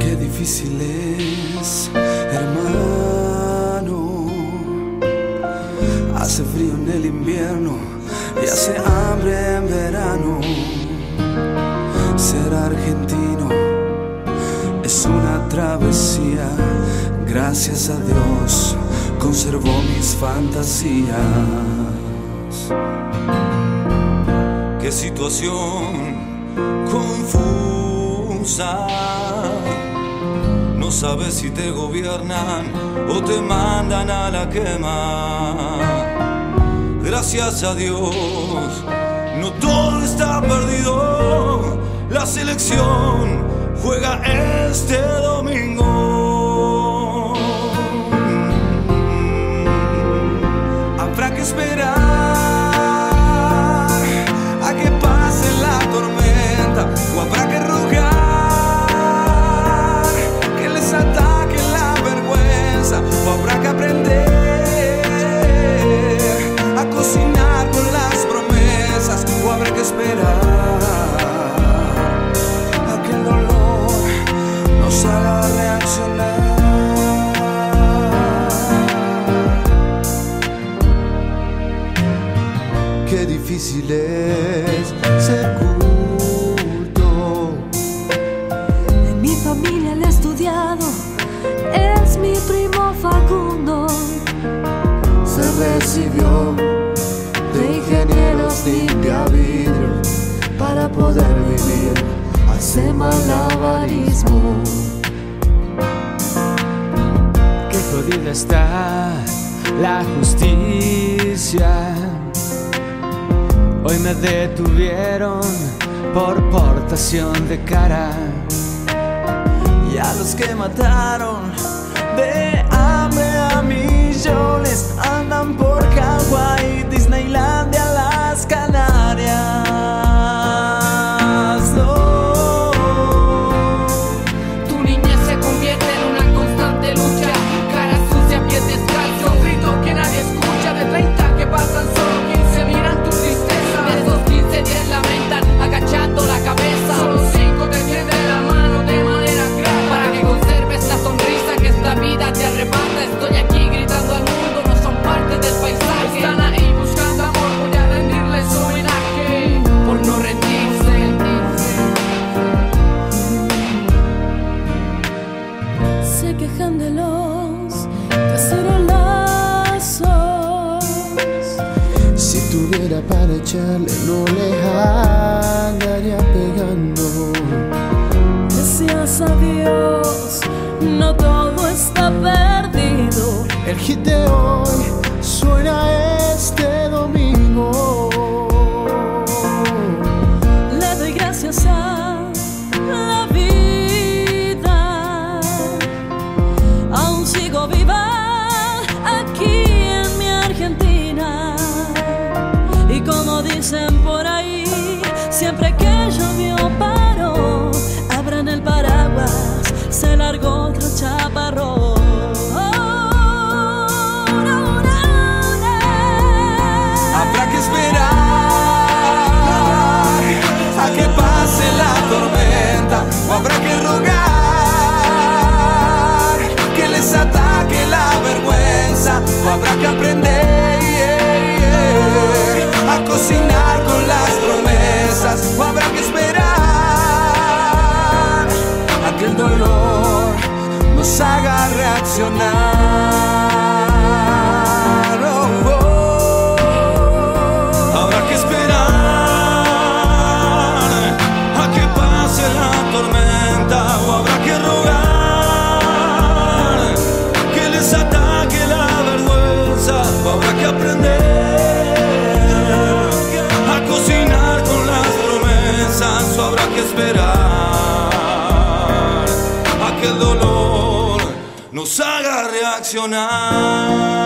Qué difícil es, hermano. Hace frío en el invierno y hace hambre en verano. Será argentino es una travesía. Gracias a Dios conservo mis fantasías. Qué situación confusa. No sabes si te gobiernan o te mandan a la quema. Gracias a Dios, no todo está perdido. La selección juega este domingo. Habrá que esperar. difíciles se ocultó. De mi familia el estudiado es mi primo Facundo. Se recibió de ingenieros limpia vidrio para poder vivir. Hace malabarismo. Qué jodida está la justicia Hoy me detuvieron por portación de cara. Y a los que mataron de cándelos, caseros lazos. Si tuviera para echarle, no le andaría pegando. Gracias a Dios, no todo está perdido. El hit de hoy suena siempre que emocional. nos haga reaccionar.